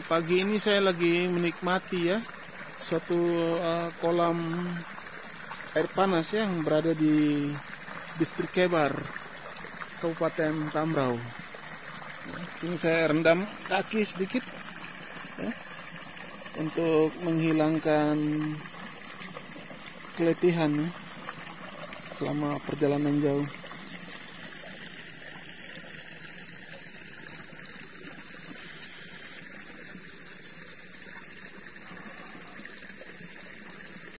Eh, pagi ini saya lagi menikmati ya suatu uh, kolam air panas ya yang berada di distrik Kebar, Kabupaten Tamrau. Sini saya rendam kaki sedikit ya, untuk menghilangkan keletihan ya, selama perjalanan jauh.